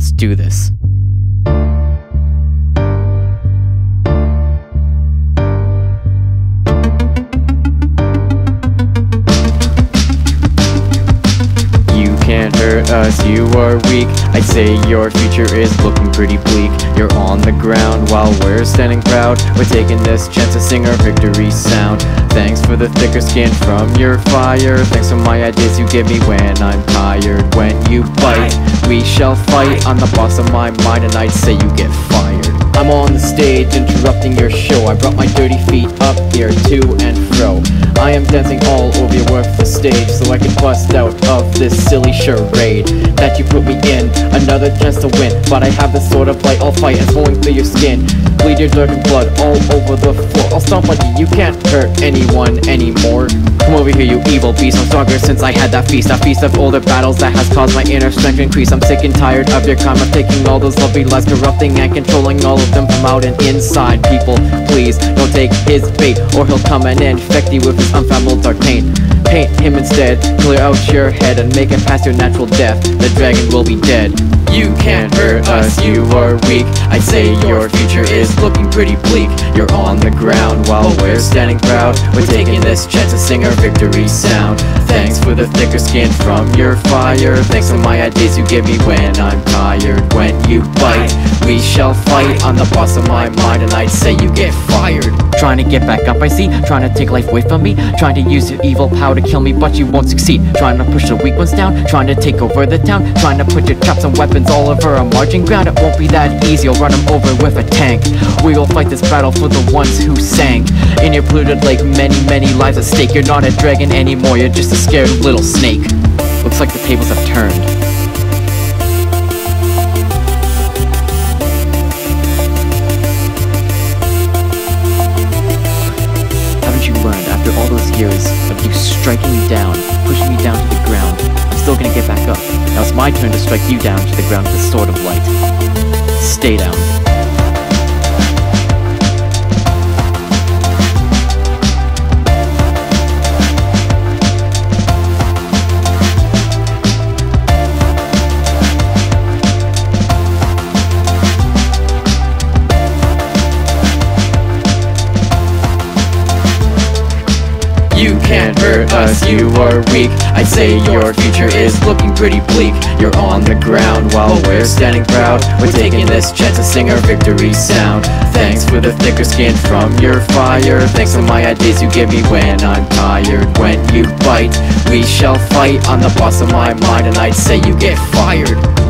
Let's do this. Us, you are weak. I'd say your future is looking pretty bleak. You're on the ground while we're standing proud. We're taking this chance to sing our victory sound. Thanks for the thicker skin from your fire. Thanks for my ideas you give me when I'm tired. When you bite, we shall fight. I'm the boss of my mind, and I'd say you get fired. I'm on the stage interrupting your show. I brought my dirty feet up here to and fro. I am dancing all over your worthless stage so I can bust out of this silly charade that you put me in. Another chance to win, but I have this sort of light. I'll fight and flowing through your skin. Bleed your dirt and blood all over the floor. I'll stomp on you, you can't hurt anyone anymore. Come over here, you evil beast. I'm stronger since I had that feast. A feast of older battles that has caused my inner strength to increase. I'm sick and tired of your. I'm taking all those lovely lies, corrupting and controlling all of them from out and inside. People, please don't take his bait, or he'll come and infect you with his unfathomable dark pain. Paint him instead, clear out your head and make it past your natural death. The dragon will be dead. You can't hurt us, you are weak. I'd say your future is looking pretty bleak. You're on the ground while we're standing proud. We're taking this chance to sing our victory sound. Thanks for the thicker skin from your fire. Thanks for my ideas you give me when I'm tired. When you bite, we shall fight. I'm the boss of my mind, and I'd say you get fired. Trying to get back up, I see. Trying to take life away from me. Trying to use your evil power to kill me, but you won't succeed. Trying to push the weak ones down. Trying to take over the town. Trying to put your traps and weapons all over a marching ground. It won't be that easy. I'll run them over with a tank. We will fight this battle for the ones who sank. In your polluted lake, many, many lives at stake. You're not a dragon anymore. You're just a scared little snake. Looks like the tables have turned. Years of you striking me down, pushing me down to the ground, I'm still gonna get back up. Now it's my turn to strike you down to the ground with the sword of light. Stay down. Can't hurt us, you are weak. I'd say your future is looking pretty bleak. You're on the ground while we're standing proud. We're taking this chance to sing our victory sound. Thanks for the thicker skin from your fire. Thanks for my ideas you give me when I'm tired. When you bite, we shall fight. I'm the boss of my mind, and I'd say you get fired.